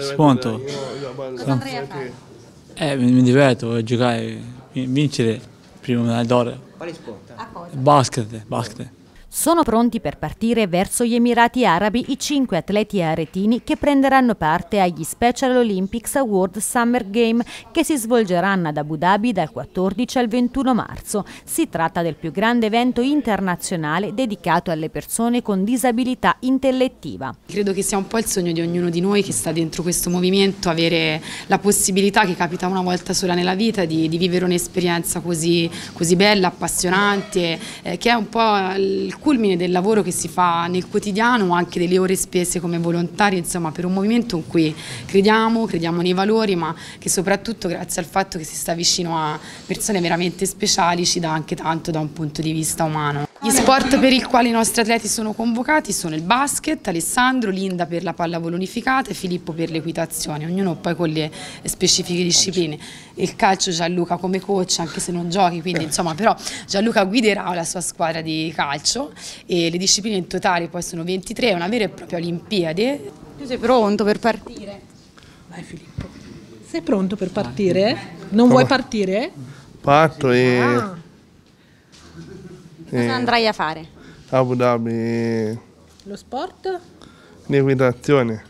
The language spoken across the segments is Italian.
spunto. Cosa andrei a fare? Eh, mi, mi diverto a giocare, vincere prima medaglia d'oro. Quale sport? Basket, basket. Sono pronti per partire verso gli Emirati Arabi i cinque atleti aretini che prenderanno parte agli Special Olympics World Summer Game che si svolgeranno ad Abu Dhabi dal 14 al 21 marzo. Si tratta del più grande evento internazionale dedicato alle persone con disabilità intellettiva. Credo che sia un po' il sogno di ognuno di noi che sta dentro questo movimento avere la possibilità che capita una volta sola nella vita di, di vivere un'esperienza così, così, bella, appassionante, eh, che è un po' il culmine del lavoro che si fa nel quotidiano anche delle ore spese come volontari insomma per un movimento in cui crediamo, crediamo nei valori ma che soprattutto grazie al fatto che si sta vicino a persone veramente speciali ci dà anche tanto da un punto di vista umano. Gli sport per i quali i nostri atleti sono convocati sono il basket, Alessandro, Linda per la pallavolo unificata e Filippo per l'equitazione, ognuno poi con le specifiche discipline. Il calcio Gianluca come coach, anche se non giochi, quindi insomma però Gianluca guiderà la sua squadra di calcio e le discipline in totale poi sono 23, è una vera e propria Olimpiade. Tu sei pronto per partire? Vai Filippo. Sei pronto per partire? Non vuoi partire? Parto e Ah, Cosa andrai a fare? Abu Dhabi lo sport? in equitazione.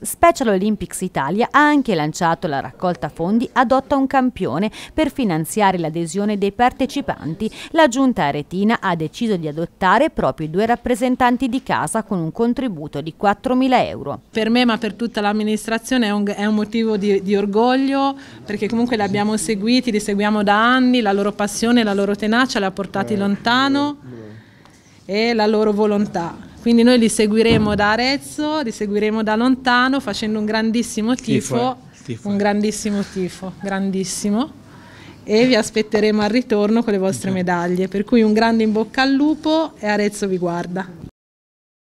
Special Olympics Italia ha anche lanciato la raccolta fondi Adotta un campione per finanziare l'adesione dei partecipanti. La giunta aretina ha deciso di adottare proprio i due rappresentanti di casa con un contributo di 4.000 euro. Per me, ma per tutta l'amministrazione, è è un motivo di, di orgoglio perché comunque li abbiamo seguiti, li seguiamo da anni, la loro passione, la loro tenacia li ha portati lontano e la loro volontà. Quindi noi li seguiremo da Arezzo, li seguiremo da lontano facendo un grandissimo tifo, Tifo, eh. Un grandissimo tifo, grandissimo. E vi aspetteremo al ritorno con le vostre medaglie. Per cui un grande in bocca al lupo e Arezzo vi guarda.